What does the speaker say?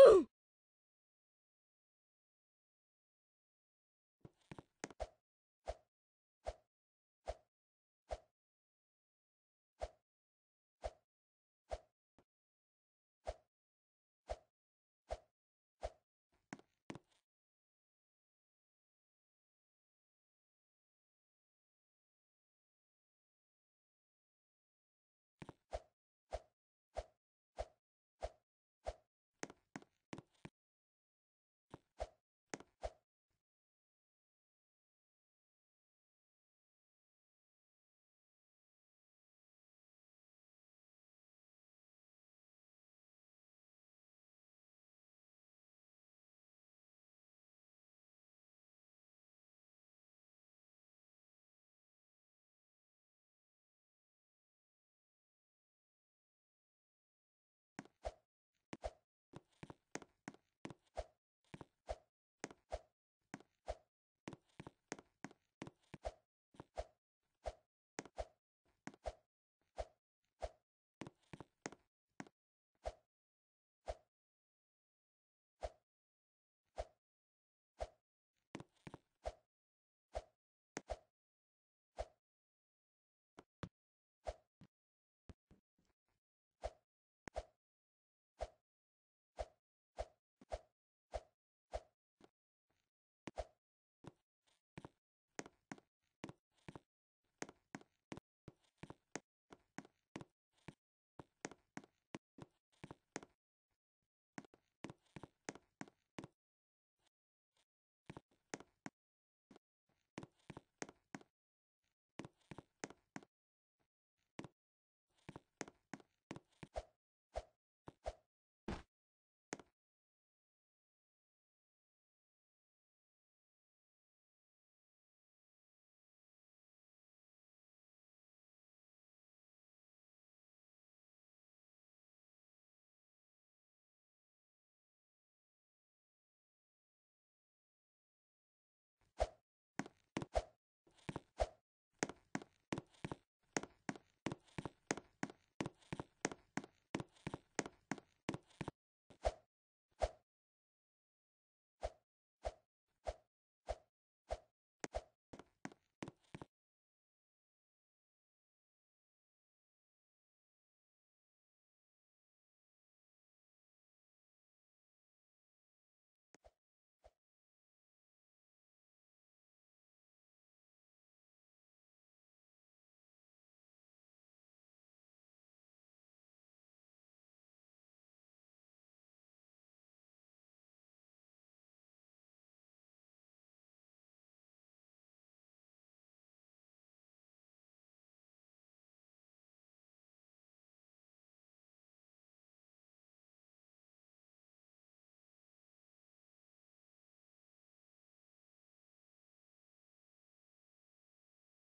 Ooh.